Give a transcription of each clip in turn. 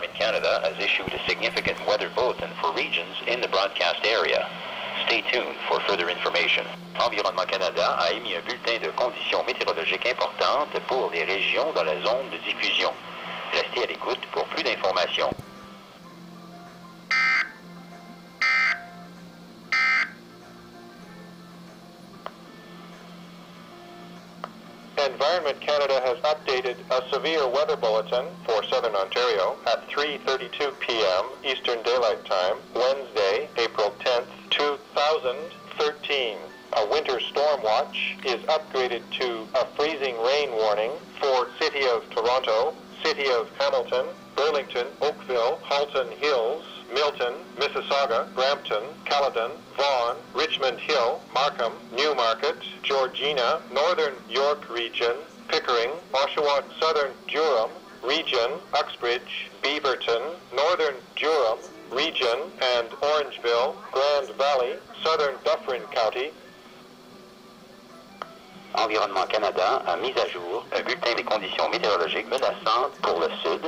Environment Canada has issued a significant weather bulletin for regions in the broadcast area. Stay tuned for further information. Environnement Canada a émis un bulletin de conditions météorologiques importantes pour les régions dans la zone de diffusion. Restez à l'écoute pour Environment Canada has updated a severe weather bulletin for southern Ontario at 3.32 p.m. Eastern Daylight Time, Wednesday, April 10th, 2013. A winter storm watch is upgraded to a freezing rain warning for City of Toronto, City of Hamilton, Burlington, Oakville, Halton Hills, Milton, Mississauga, Brampton, Caledon, Vaughan, Richmond Hill, Markham, Newmarket, Georgina, Northern York Region, Pickering, Oshawa, Southern Durham Region, Uxbridge, Beaverton, Northern Durham Region, and Orangeville, Grand Valley, Southern Dufferin County, Environnement Canada a mis à jour un bulletin des conditions météorologiques menaçantes pour le sud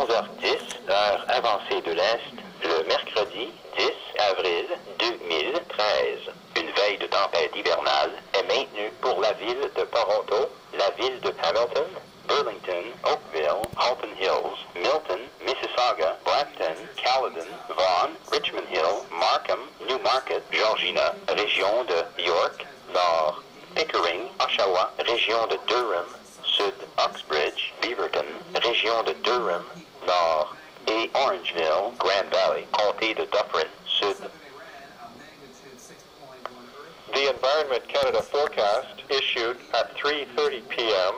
11h10, heure avancée de l'Est, le mercredi 10 avril 2013. Une veille de tempête hivernale est maintenue pour la ville de Toronto, la ville de Hamilton, Burlington, Oakville, Halton Hills, Milton, Mississauga, Brampton, Caledon, Vaughan, Richmond Hill, Markham, Newmarket, Georgina, région de York, Nord, Pickering, Oshawa, région de Durham, Sud, Uxbridge, Beaverton, région de Durham, The Environment Canada forecast issued at 3:30 p.m.